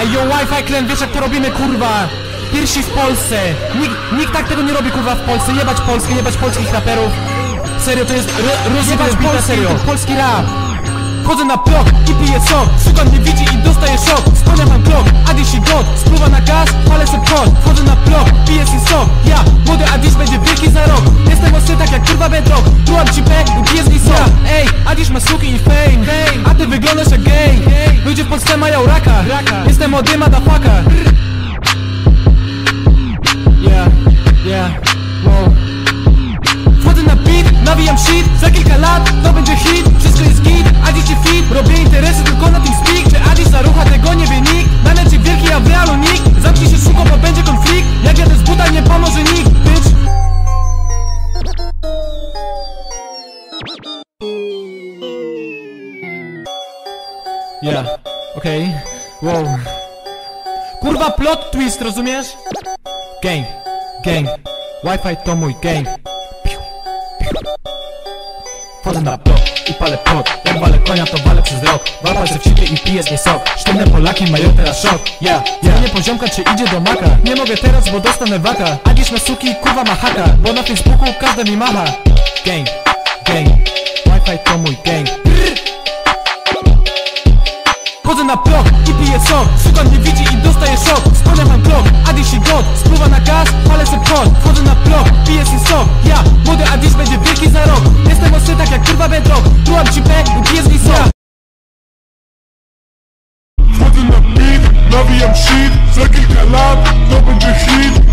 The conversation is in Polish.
Ej, yo, Wi-Fi Clan, wiesz jak to robimy, kurwa? Pierwsi w Polsce! Nikt, nikt tak tego nie robi, kurwa, w Polsce. Jebać Polskę, jebać polskich raperów. Serio, to jest ro, rozjebać Polskę, serio. polski rap. Chodzę na blok i piję sok Szukam mnie widzi i dostaję szok Spełniam mam klok, Adiś i God Spływa na gaz, palę se pod Jestem młody motherfucker Yeah, yeah, wow. Wchodzę na beat, nawijam shit. Za kilka lat to będzie hit. Wszystko jest git, Adi ci fit. Robię interesy tylko na tym speak Czy Adi zarucha, tego nie wie nikt. Na necie wielki, a w realu nikt. Zamknij się szybko, bo będzie konflikt. Jak jadę z buta, nie pomoże nikt, bitch. Yeah, okej, wow. Kurwa plot twist, rozumiesz? Gang, gang. Wi-Fi to mój gang. Wchodzę na blok i palę pot Jak walę konia to walę przez rok. Wapać w cipie i piję z niej sok. Sztywne Polaki mają teraz szok. Ja, ja. Nie poziomka czy idzie do maka? Nie mogę teraz, bo dostanę waka. A dziś na suki kurwa ma haka. Bo na Facebooku każdy mi macha. Gang, gang. Wi-Fi to mój gang Chodzę na blok i piję sok. Szukam mnie widzi i dostaję szok. Spełniam mam klok, Adiś i God. Spływa na gaz, palę se pod Chodzę na blok, piję si sok. Ja, młody Adiś będzie wielki za rok. Jestem ostry tak jak kurwa bedrock. Trułam ci P i piję z niej sok. Wchodzę na beat, nawijam shit. Za kilka lat to będzie hit